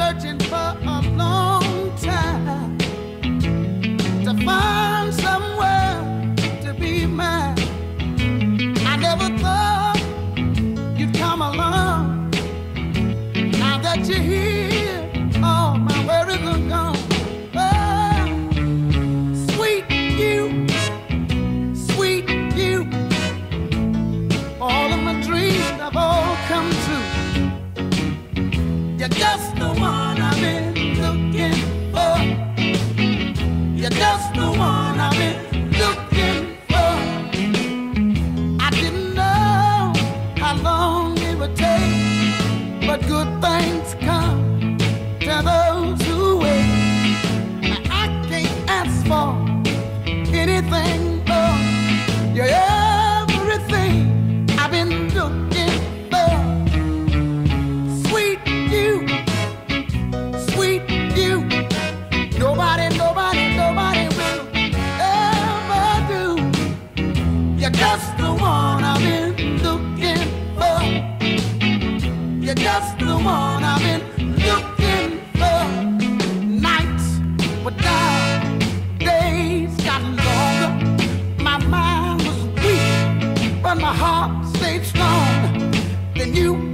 searching for a long time to find somewhere to be mine. I never thought you'd come along. Now that you're here, all my worries are gone. Oh, sweet you, sweet you. All of my dreams have all come true. but good things come to those who wait. I can't ask for anything more. You're everything I've been looking for. Sweet you, sweet you. Nobody, nobody, nobody will ever do. You're just the one. just the one I've been looking for. Nights were dark, days got longer. My mind was weak, but my heart stayed strong. Then you.